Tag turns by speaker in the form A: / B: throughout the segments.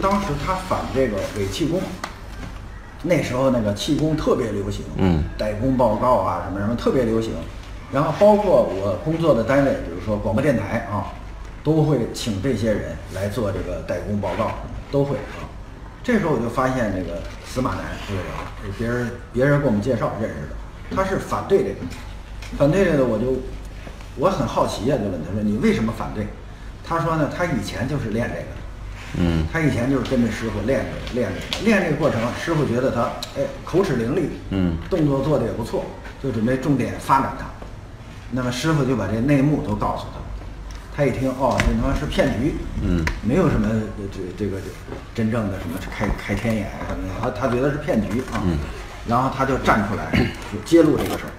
A: 当时他反这个伪气功，那时候那个气功特别流行，
B: 嗯，
A: 代工报告啊什么什么特别流行，然后包括我工作的单位，比如说广播电台啊，都会请这些人来做这个代工报告，都会啊。这时候我就发现这个司马南这个人，是别人别人给我们介绍认识的，他是反对这个，反对这个我就我很好奇呀、就问他说你为什么反对？他说呢，他以前就是练这个的。
B: 嗯
A: 他以前就是跟着师傅练这个练这个，练这个过程，师傅觉得他哎口齿伶俐，
B: 嗯
A: 动作做的也不错，就准备重点发展他。那么师傅就把这内幕都告诉他，他一听哦，这他妈是骗局，
B: 嗯
A: 没有什么呃这这个真正的什么开开天眼什么的，他他觉得是骗局啊，
B: 嗯
A: 然后他就站出来就揭露这个事儿，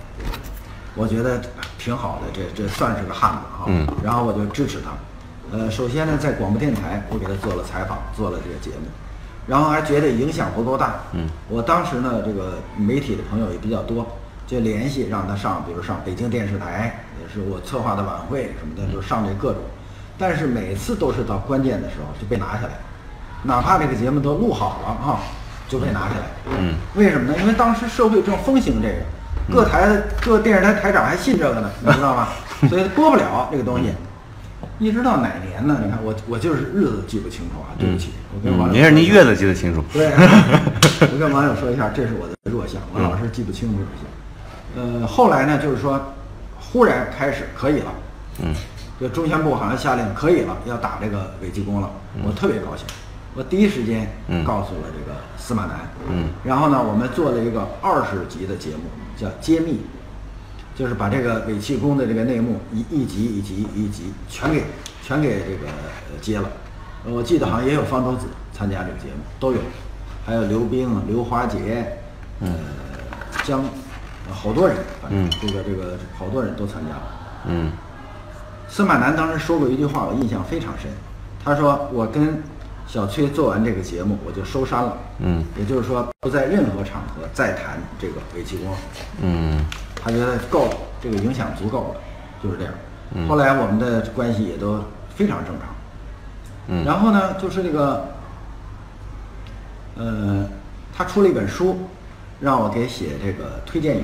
A: 我觉得挺好的，这这算是个汉子啊，
B: 嗯
A: 然后我就支持他。呃，首先呢，在广播电台，我给他做了采访，做了这个节目，然后还觉得影响不够大。
B: 嗯，
A: 我当时呢，这个媒体的朋友也比较多，就联系让他上，比如上北京电视台，也是我策划的晚会什么的，就上这各种。但是每次都是到关键的时候就被拿下来，哪怕这个节目都录好了啊、就被拿下来。
B: 嗯，
A: 为什么呢？因为当时社会正风行这个，各台各电视台台长还信这个呢，你知道吗？所以播不了这个东西。一直到哪年呢？你看我我就是日子记不清楚啊，对不起，我跟网
B: 嗯，
A: 友
B: 没事，
A: 说一下
B: 您月子记得清楚。
A: 对，我跟网友说一下，这是我的弱项，我
B: 嗯
A: 老是记不清这些。呃，后来呢，就是说，忽然开始可以了，
B: 嗯
A: 就中宣部好像下令可以了，要打这个伪济公了，我特别高兴。我第一时间
B: 嗯
A: 告诉了这个司马南，
B: 嗯
A: 然后呢，我们做了一个二十集的节目，叫《揭秘》，就是把这个伪气功的这个内幕一一集一集一集全给全给这个呃揭了。呃我记得好像也有方舟子参加这个节目，都有，还有刘冰、刘华杰，呃，江，呃好多人，反正
B: 嗯
A: 这个这个好多人都参加了。
B: 嗯
A: 司马南当时说过一句话，我印象非常深。他说：“我跟小崔做完这个节目，我就收山了。
B: 嗯
A: 也就是说，不在任何场合再谈这个伪气功了。
B: 嗯
A: 他觉得够了，这个影响足够了，就是这样。
B: 嗯
A: 后来我们的关系也都非常正常。
B: 嗯
A: 然后呢，就是这个，呃，他出了一本书，让我给写这个推荐语。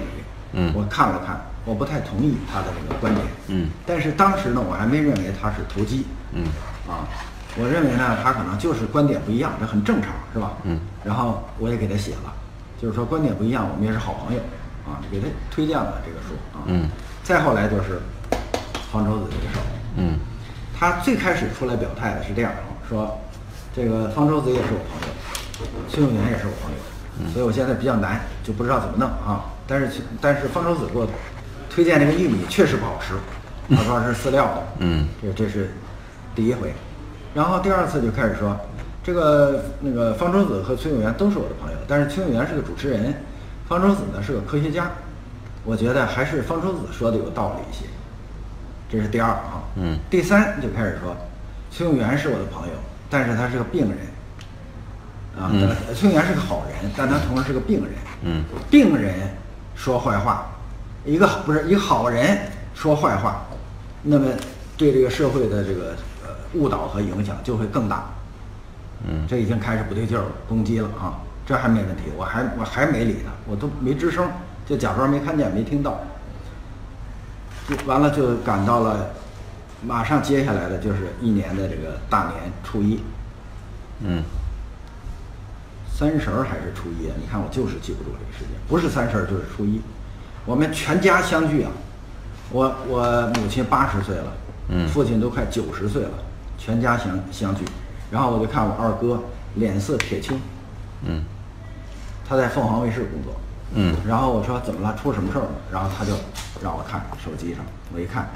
B: 嗯
A: 我看了看，我不太同意他的这个观点。
B: 嗯
A: 但是当时呢，我还没认为他是投机。
B: 嗯
A: 啊，我认为呢，他可能就是观点不一样，这很正常，是吧？
B: 嗯。
A: 然后我也给他写了，就是说观点不一样，我们也是好朋友啊，给他推荐了这个书啊。
B: 嗯。
A: 再后来就是方舟子这个事儿，
B: 嗯
A: 他最开始出来表态的是这样啊，说这个方舟子也是我朋友，崔永元也是我朋友，所以我现在比较难，就不知道怎么弄啊。但是但是方舟子给我推荐这个玉米确实不好吃，他说是饲料的，
B: 嗯
A: 这这是第一回，然后第二次就开始说，这个那个方舟子和崔永元都是我的朋友，但是崔永元是个主持人，方舟子呢是个科学家，我觉得还是方舟子说的有道理一些，这是第二啊。
B: 嗯。
A: 第三就开始说，崔永元是我的朋友，但是他是个病人，啊，
B: 嗯。
A: 呃崔永元是个好人，但他同时是个病人，
B: 嗯。
A: 病人说坏话，一个不是一个好人说坏话，那么对这个社会的这个呃误导和影响就会更大。
B: 嗯
A: 这已经开始不对劲儿了，攻击了啊！这还没问题，我还我还没理他，我都没吱声，就假装没看见没听到。就完了就赶到了，马上接下来的就是一年的这个大年初一，
B: 嗯
A: 三十儿还是初一啊？你看我就是记不住这个时间，不是三十儿就是初一。我们全家相聚啊，我我母亲八十岁了，
B: 嗯
A: 父亲都快九十岁了，全家相相聚。然后我就看我二哥脸色铁青，
B: 嗯
A: 他在凤凰卫视工作。
B: 嗯
A: 然后我说怎么了？出什么事儿了？然后他就让我看手机上，我一看，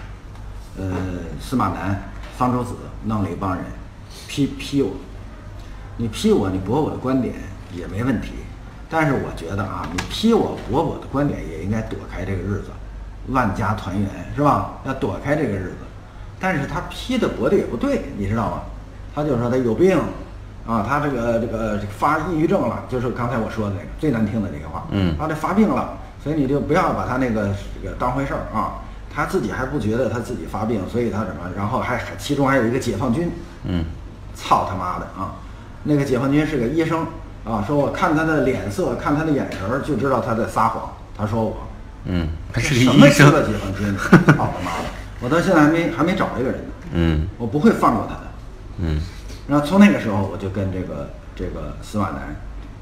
A: 呃，司马南、方舟子弄了一帮人批批我，你批我，你驳我的观点也没问题，但是我觉得啊，你批我驳我的观点也应该躲开这个日子，万家团圆是吧？要躲开这个日子，但是他批的驳的也不对，你知道吗？他就说他有病，啊，他这个这个这个发抑郁症了，就是刚才我说的那个最难听的那个话，
B: 嗯
A: 他这发病了，所以你就不要把他那个这个当回事儿啊。他自己还不觉得他自己发病，所以他什么，然后还还其中还有一个解放军，
B: 嗯
A: 操他妈的啊！那个解放军是个医生啊，说我看他的脸色，看他的眼神儿就知道他在撒谎。他说我
B: 嗯，他是
A: 什么吃
B: 个医生，
A: 了解放军？操他妈的！我到现在还没还没找这个人呢，
B: 嗯
A: 我不会放过他的。
B: 嗯
A: 然后从那个时候我就跟这个这个司马南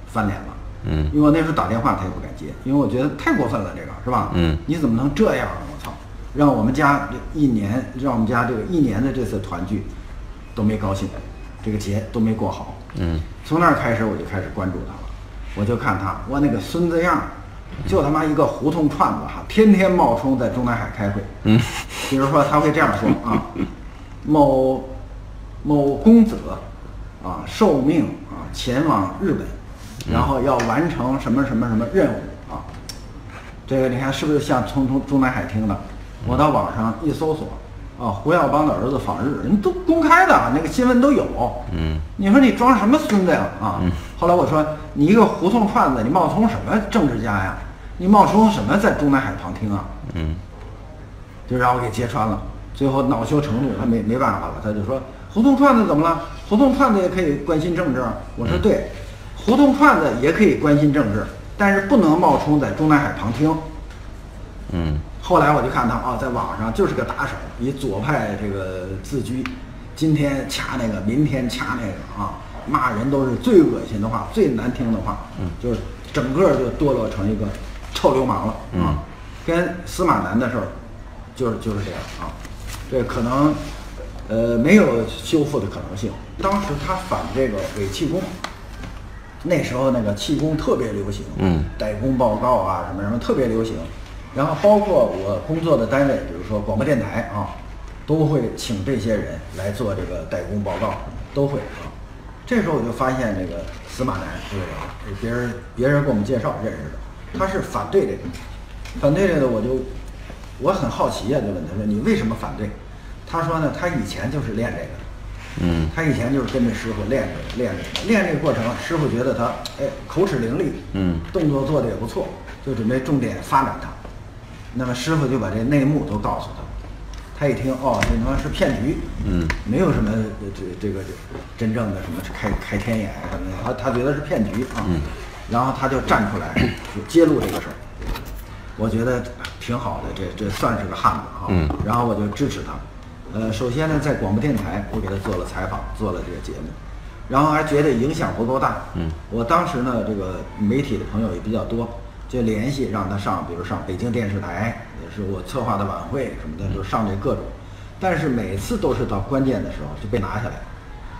A: 翻脸了，
B: 嗯
A: 因为我那时候打电话他也不敢接，因为我觉得太过分了，这个是吧？
B: 嗯
A: 你怎么能这样啊？我操！让我们家这一年，让我们家这个一年的这次团聚都没高兴，这个节都没过好。
B: 嗯
A: 从那儿开始我就开始关注他了，我就看他，我那个孙子样儿，就他妈一个胡同串子哈，天天冒充在中南海开会。
B: 嗯
A: 比如说他会这样说啊，某某公子啊受命啊前往日本，然后要完成什么什么什么任务啊。这个你看是不是像从中中南海听的？我到网上一搜索啊，胡耀邦的儿子访日，人都公开的，那个新闻都有。
B: 嗯
A: 你说你装什么孙子呀？啊！后来我说你一个胡同串子，你冒充什么政治家呀？你冒充什么在中南海旁听啊？
B: 嗯
A: 就让我给揭穿了。最后恼羞成怒，他没没办法了，他就说胡同串子怎么了？胡同串子也可以关心政治啊。我说对，胡同串子也可以关心政治，但是不能冒充在中南海旁听。
B: 嗯
A: 后来我就看他啊，在网上就是个打手，以左派这个自居，今天掐那个，明天掐那个啊，骂人都是最恶心的话，最难听的话，嗯，就是整个就堕落成一个臭流氓了啊。跟司马南的事儿，就是就是这样啊，这可能呃没有修复的可能性。当时他反这个伪气功，那时候那个气功特别流行，
B: 嗯
A: 代工报告啊什么什么特别流行，然后包括我工作的单位，比如说广播电台啊，都会请这些人来做这个代工报告，都会啊。这时候我就发现这个司马南这个人，是别人别人给我们介绍认识的，他是反对这个，反对这个我就我很好奇呀、就问他说你为什么反对？他说呢，他以前就是练这个的。
B: 嗯
A: 他以前就是跟着师傅练这个，练这个，练这个过程，师傅觉得他哎口齿伶俐，
B: 嗯
A: 动作做的也不错，就准备重点发展他。那么师傅就把这内幕都告诉他，他一听哦，这他妈是骗局，
B: 嗯
A: 没有什么呃这这个这真正的什么开开天眼什么的，他他觉得是骗局啊，
B: 嗯
A: 然后他就站出来就揭露这个事儿，我觉得挺好的，这这算是个汉子啊，
B: 嗯
A: 然后我就支持他。呃，首先呢，在广播电台，我给他做了采访，做了这个节目，然后还觉得影响不够大。
B: 嗯，
A: 我当时呢，这个媒体的朋友也比较多，就联系让他上，比如上北京电视台，也是我策划的晚会什么的，就上这各种。但是每次都是到关键的时候就被拿下来，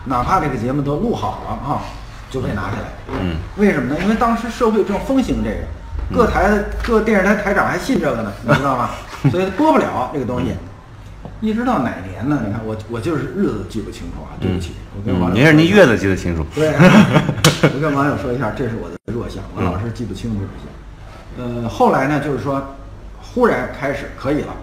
A: 哪怕这个节目都录好了哈、就被拿下来。
B: 嗯，
A: 为什么呢？因为当时社会正风行这个，各台各电视台台长还信这个呢，你知道吗？所以播不了这个东西。一直到哪年呢？你看我我就是日子记不清楚啊，对不起，我跟网
B: 嗯，
A: 友
B: 没事，
A: 说一下
B: 你月子记得清楚。
A: 对，我跟网友说一下，这是我的弱项，我老是记不清楚这些。呃，后来呢，就是说，忽然开始可以了，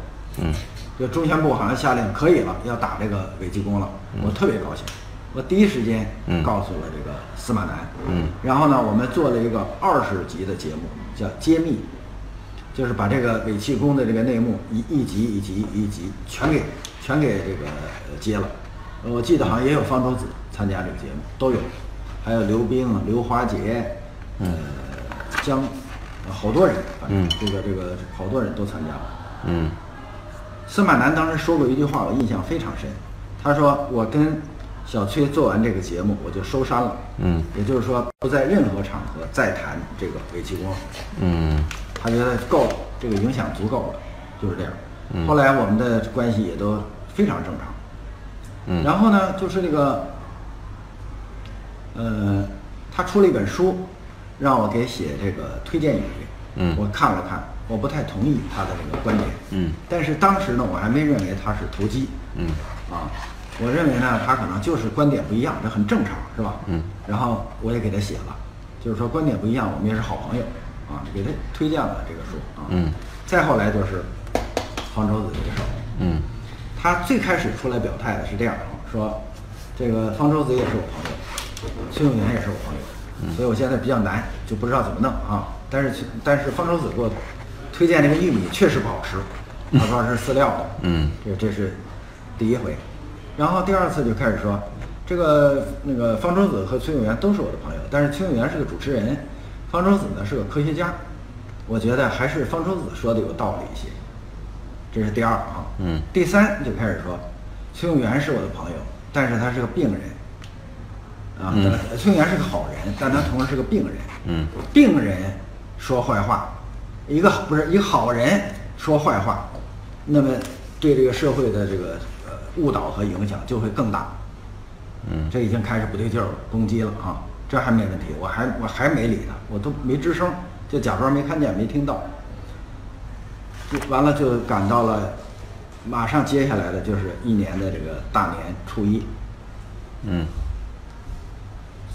B: 嗯
A: 就中宣部好像下令可以了，要打这个伪济公了，我特别高兴。我第一时间
B: 嗯
A: 告诉了这个司马南，
B: 嗯
A: 然后呢，我们做了一个二十集的节目，叫揭秘，就是把这个伪气功的这个内幕一一集一集一集全给全给这个呃揭了。呃我记得好像也有方舟子参加这个节目，都有，还有刘冰、刘华杰，呃，江，呃好多人，反正
B: 嗯
A: 这个这个好多人都参加了。
B: 嗯
A: 司马南当时说过一句话，我印象非常深。他说：“我跟小崔做完这个节目，我就收山了。
B: 嗯
A: 也就是说，不在任何场合再谈这个伪气功了。
B: 嗯
A: 他觉得够了，这个影响足够了，就是这样。
B: 嗯
A: 后来我们的关系也都非常正常。
B: 嗯
A: 然后呢，就是这个，呃，他出了一本书，让我给写这个推荐语。
B: 嗯
A: 我看了看，我不太同意他的这个观点。
B: 嗯
A: 但是当时呢，我还没认为他是投机。
B: 嗯
A: 啊，我认为呢，他可能就是观点不一样，这很正常，是吧？
B: 嗯。
A: 然后我也给他写了，就是说观点不一样，我们也是好朋友啊，给他推荐了这个书啊。
B: 嗯。
A: 再后来就是方舟子这个事儿，
B: 嗯
A: 他最开始出来表态的是这样啊，说这个方舟子也是我朋友，崔永元也是我朋友，所以我现在比较难，就不知道怎么弄啊。但是但是方舟子给我推荐这个玉米确实不好吃，他说是饲料的，
B: 嗯
A: 这这是第一回，然后第二次就开始说，这个那个方舟子和崔永元都是我的朋友，但是崔永元是个主持人，方舟子呢是个科学家，我觉得还是方舟子说的有道理一些。这是第二啊。
B: 嗯。
A: 第三就开始说，崔永元是我的朋友，但是他是个病人。啊，崔永元是个好人，但他同时是个病人。
B: 嗯。
A: 病人说坏话，一个不是一个好人说坏话，那么对这个社会的这个呃误导和影响就会更大。
B: 嗯。
A: 这已经开始不对劲儿了，攻击了啊！这还没问题，我还我还没理他，我都没吱声，就假装没看见、没听到。就完了，就赶到了，马上接下来的就是一年的这个大年初一。
B: 嗯。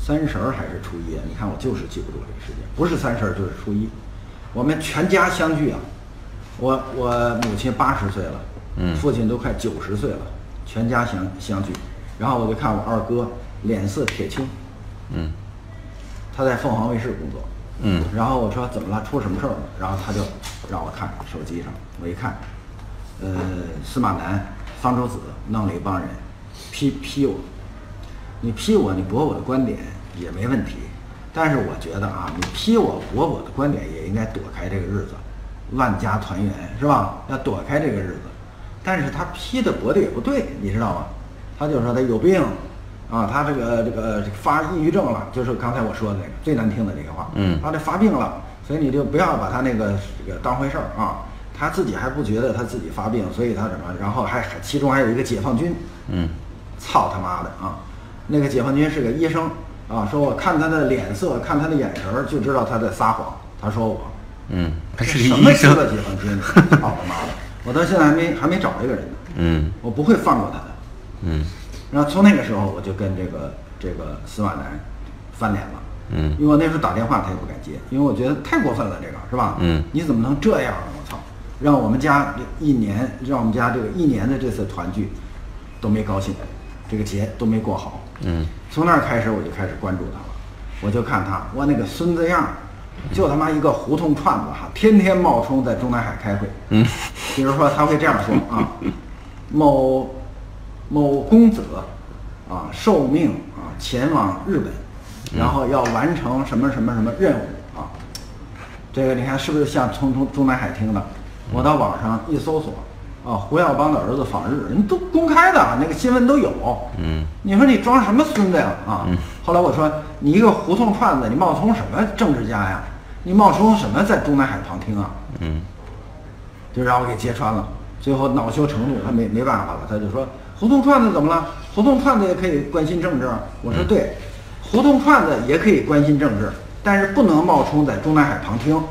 A: 三十儿还是初一啊？你看我就是记不住这个时间，不是三十儿就是初一。我们全家相聚啊！我我母亲八十岁了，
B: 嗯，
A: 父亲都快九十岁了，全家相相聚。然后我就看我二哥脸色铁青，
B: 嗯，
A: 他在凤凰卫视工作，
B: 嗯，
A: 然后我说怎么了？出什么事儿了？然后他就让我看手机上，我一看，呃，司马南、方舟子弄了一帮人批批我，你批我，你驳我的观点也没问题，但是我觉得啊，你批我驳我的观点也应该躲开这个日子，万家团圆是吧？要躲开这个日子，但是他批的驳的也不对，你知道吗？他就说他有病，啊，他这个这个发抑郁症了，就是刚才我说的那个最难听的那个话，
B: 嗯，
A: 他这发病了，所以你就不要把他那个这个当回事儿啊，他自己还不觉得他自己发病，所以他怎么，然后还其中还有一个解放军，
B: 嗯，
A: 操他妈的啊，那个解放军是个医生啊，说我看他的脸色，看他的眼神儿就知道他在撒谎，他说我，
B: 嗯，他是
A: 什么
B: 个医生，
A: 鸡巴解放军，操他妈的，我到现在还没还没找这个人呢，
B: 嗯
A: 我不会放过他的。
B: 嗯
A: 然后从那个时候我就跟这个这个司马南翻脸了，
B: 嗯
A: 因为我那时候打电话他也不敢接，因为我觉得太过分了，这个是吧？
B: 嗯
A: 你怎么能这样呢？我操！让我们家这一年，让我们家这个一年的这次团聚都没高兴，这个节都没过好。
B: 嗯
A: 从那儿开始我就开始关注他了，我就看他，我那个孙子样儿，就他妈一个胡同串子哈，天天冒充在中南海开会。
B: 嗯
A: 比如说他会这样说啊，某某公子啊受命啊前往日本，然后要完成什么什么什么任务啊。这个你看是不是像从中中南海听的？我到网上一搜索，啊，胡耀邦的儿子访日，人都公开的，那个新闻都有。
B: 嗯
A: 你说你装什么孙子呀？啊！后来我说你一个胡同串子，你冒充什么政治家呀？你冒充什么在中南海旁听啊？
B: 嗯
A: 就让我给揭穿了。最后恼羞成怒，他没没办法了，他就说胡同串子怎么了？胡同串子也可以关心政治啊。我说对，胡同串子也可以关心政治，但是不能冒充在中南海旁听。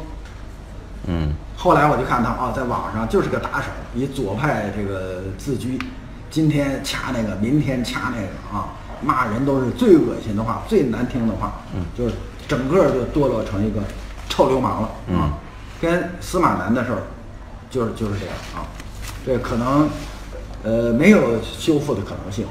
B: 嗯
A: 后来我就看他啊，在网上就是个打手，以左派这个自居，今天掐那个，明天掐那个啊，骂人都是最恶心的话，最难听的话，
B: 嗯
A: 就是整个就堕落成一个臭流氓了啊。
B: 嗯
A: 跟司马南的事儿，就是就是这样啊，这可能呃没有修复的可能性。